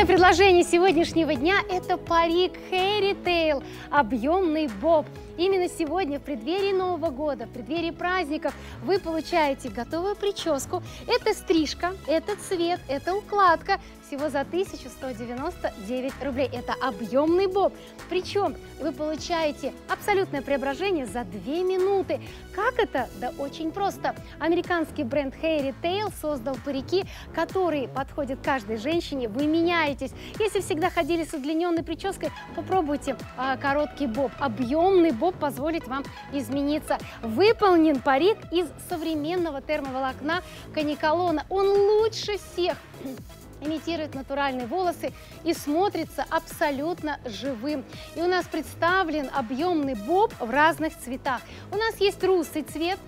Главное предложение сегодняшнего дня – это парик Хэри Тейл, объемный боб. Именно сегодня, в преддверии Нового года, в преддверии праздников, вы получаете готовую прическу. Это стрижка, это цвет, это укладка, всего за 1199 рублей. Это объемный боб. Причем вы получаете абсолютное преображение за 2 минуты. Как это? Да очень просто. Американский бренд Hair Tail создал парики, которые подходят каждой женщине. Вы меняетесь. Если всегда ходили с удлиненной прической, попробуйте а, короткий боб. Объемный боб позволит вам измениться. Выполнен парик из современного термоволокна каниколона. Он лучше всех имитирует натуральные волосы и смотрится абсолютно живым. И у нас представлен объемный боб в разных цветах. У нас есть русый цвет,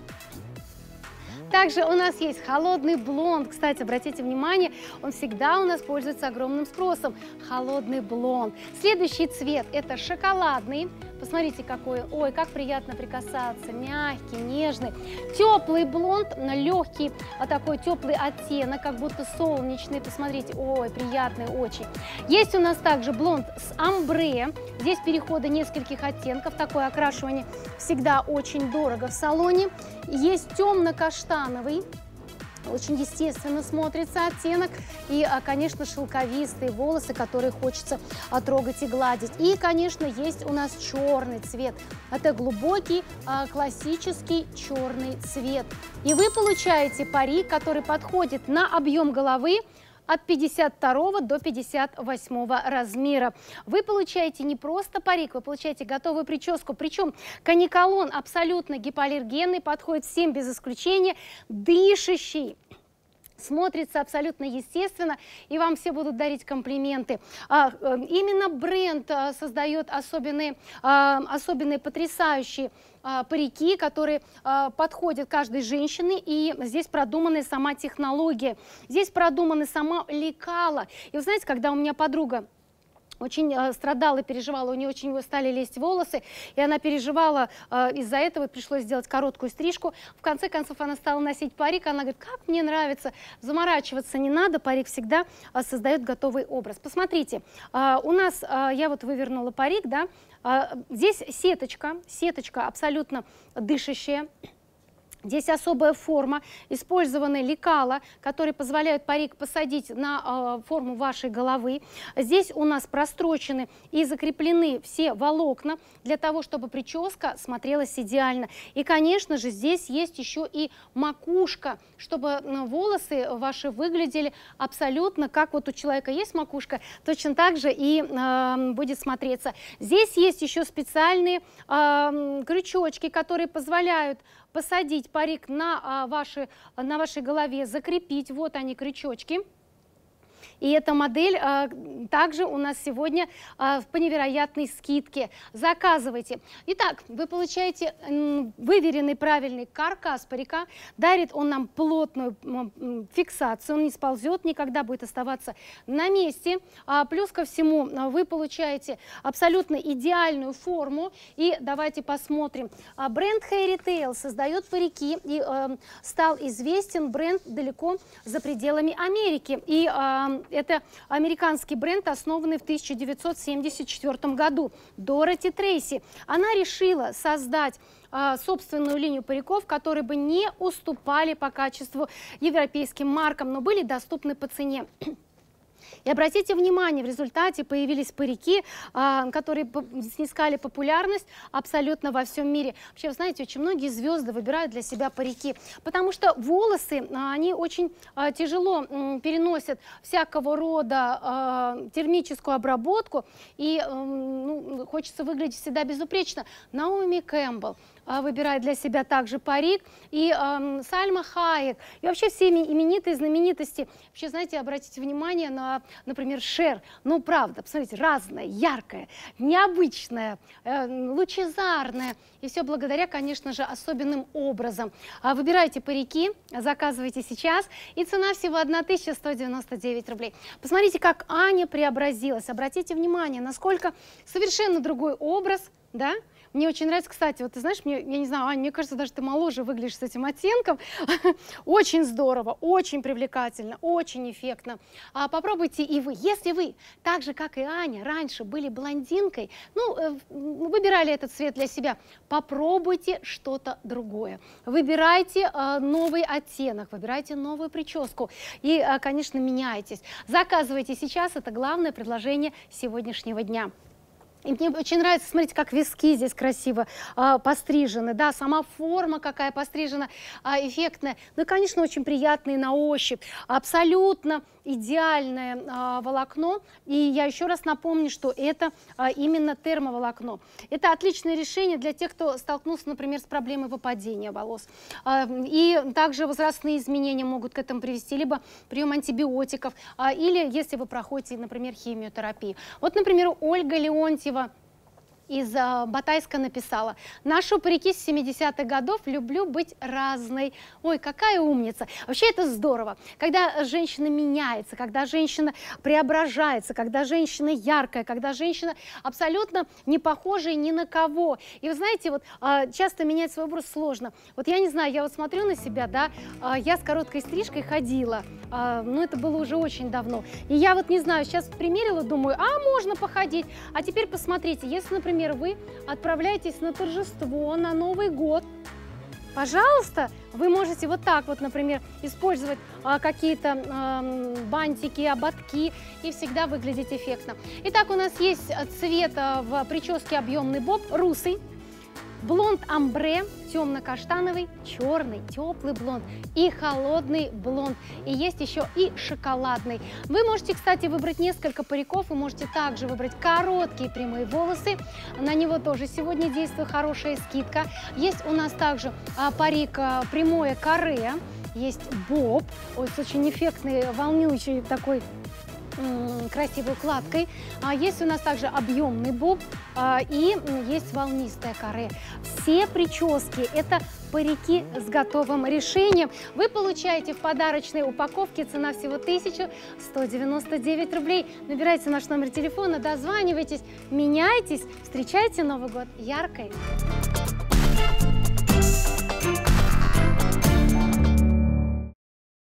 также у нас есть холодный блонд. Кстати, обратите внимание, он всегда у нас пользуется огромным спросом. Холодный блонд. Следующий цвет – это шоколадный. Посмотрите, какой, ой, как приятно прикасаться, мягкий, нежный. Теплый блонд, легкий, а такой теплый оттенок, как будто солнечный. Посмотрите, ой, приятный очень. Есть у нас также блонд с амбре. Здесь переходы нескольких оттенков, такое окрашивание всегда очень дорого в салоне. Есть темно-каштановый, очень естественно смотрится оттенок. И, а, конечно, шелковистые волосы, которые хочется трогать и гладить. И, конечно, есть у нас черный цвет. Это глубокий а, классический черный цвет. И вы получаете парик, который подходит на объем головы, от 52 до 58 размера. Вы получаете не просто парик, вы получаете готовую прическу. Причем каниколон абсолютно гипоаллергенный, подходит всем без исключения, дышащий смотрится абсолютно естественно, и вам все будут дарить комплименты. А, э, именно бренд а, создает особенные, а, особенные потрясающие парики, которые подходят каждой женщине, и здесь продумана сама технология, здесь продумана сама лекала. И вы знаете, когда у меня подруга очень э, страдала, переживала, у нее очень стали лезть волосы, и она переживала э, из-за этого, пришлось сделать короткую стрижку. В конце концов она стала носить парик, она говорит, как мне нравится, заморачиваться не надо, парик всегда э, создает готовый образ. Посмотрите, у нас, я вот вывернула парик, да, здесь сеточка, сеточка абсолютно дышащая, Здесь особая форма, использованы лекала, которые позволяют парик посадить на э, форму вашей головы. Здесь у нас прострочены и закреплены все волокна для того, чтобы прическа смотрелась идеально. И, конечно же, здесь есть еще и макушка, чтобы волосы ваши выглядели абсолютно, как вот у человека есть макушка, точно так же и э, будет смотреться. Здесь есть еще специальные э, крючочки, которые позволяют посадить парик на, а, ваши, на вашей голове, закрепить, вот они крючочки. И эта модель а, также у нас сегодня а, по невероятной скидке. Заказывайте. Итак, вы получаете выверенный правильный каркас парика. Дарит он нам плотную фиксацию, он не сползет, никогда будет оставаться на месте. А, плюс ко всему а, вы получаете абсолютно идеальную форму. И давайте посмотрим. А, бренд Hair Tail создает парики и а, стал известен бренд далеко за пределами Америки. И а, это американский бренд, основанный в 1974 году. Дороти Трейси. Она решила создать а, собственную линию париков, которые бы не уступали по качеству европейским маркам, но были доступны по цене. И обратите внимание, в результате появились парики, а, которые снискали популярность абсолютно во всем мире. Вообще, вы знаете, очень многие звезды выбирают для себя парики, потому что волосы, а, они очень а, тяжело переносят всякого рода термическую обработку, и ну, хочется выглядеть всегда безупречно. Наоми Кэмпбелл, выбирает для себя также парик, и э, Сальма Хаек, и вообще все именитые знаменитости. Вообще, знаете, обратите внимание на, например, Шер. Ну, правда, посмотрите, разная, яркая, необычная, э, лучезарная. И все благодаря, конечно же, особенным образом. А выбирайте парики, заказывайте сейчас. И цена всего 1199 рублей. Посмотрите, как Аня преобразилась. Обратите внимание, насколько совершенно другой образ, да, Мне очень нравится, кстати, вот ты знаешь, мне, я не знаю, Аня, мне кажется, даже ты моложе выглядишь с этим оттенком. очень здорово, очень привлекательно, очень эффектно. А попробуйте и вы. Если вы, так же, как и Аня, раньше были блондинкой, ну, э, выбирали этот цвет для себя, попробуйте что-то другое. Выбирайте э, новый оттенок, выбирайте новую прическу и, э, конечно, меняйтесь. Заказывайте сейчас, это главное предложение сегодняшнего дня. И мне очень нравится, смотрите, как виски здесь красиво а, пострижены, да, сама форма какая пострижена, а, эффектная. Ну и, конечно, очень приятные на ощупь. Абсолютно идеальное а, волокно. И я еще раз напомню, что это а, именно термоволокно. Это отличное решение для тех, кто столкнулся, например, с проблемой выпадения волос. А, и также возрастные изменения могут к этому привести, либо прием антибиотиков, а, или если вы проходите, например, химиотерапию. Вот, например, Ольга Леонтьева Киева из э, Батайска написала. Наши парики с 70-х годов люблю быть разной. Ой, какая умница. Вообще это здорово. Когда женщина меняется, когда женщина преображается, когда женщина яркая, когда женщина абсолютно не похожая ни на кого. И вы знаете, вот э, часто менять свой образ сложно. Вот я не знаю, я вот смотрю на себя, да, э, я с короткой стрижкой ходила, но это было уже очень давно. И я вот не знаю, сейчас примерила, думаю, а можно походить. А теперь посмотрите, если, например, например, вы отправляетесь на торжество, на Новый год, пожалуйста, вы можете вот так вот, например, использовать а, какие-то а, бантики, ободки и всегда выглядеть эффектно. Итак, у нас есть цвет а, в прическе объемный боб, русый, блонд амбре, темно-каштановый, черный, теплый блонд и холодный блонд. И есть еще и шоколадный. Вы можете, кстати, выбрать несколько париков. Вы можете также выбрать короткие прямые волосы. На него тоже сегодня действует хорошая скидка. Есть у нас также а, парик а, прямое каре. Есть боб, с очень эффектный, волнующий такой красивой укладкой. А есть у нас также объемный боб а, и есть волнистая каре. Все прически – это парики с готовым решением. Вы получаете в подарочной упаковке, цена всего 1199 рублей. Набирайте наш номер телефона, дозванивайтесь, меняйтесь, встречайте Новый год яркой.